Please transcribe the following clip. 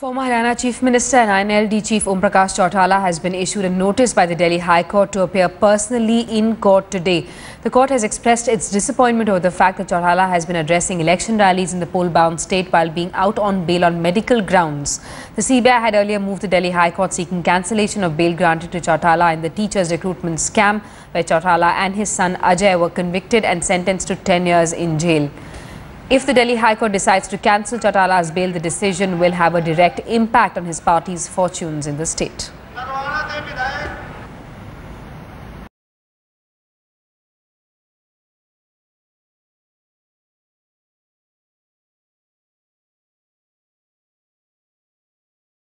Former Haryana Chief Minister and INLD Chief Om Prakash Chautala has been issued a notice by the Delhi High Court to appear personally in court today. The court has expressed its disappointment over the fact that Chautala has been addressing election rallies in the poll-bound state while being out on bail on medical grounds. The CBI had earlier moved the Delhi High Court seeking cancellation of bail granted to Chautala in the teachers recruitment scam where Chautala and his son Ajay were convicted and sentenced to 10 years in jail. If the Delhi High Court decides to cancel Chautala's bail, the decision will have a direct impact on his party's fortunes in the state.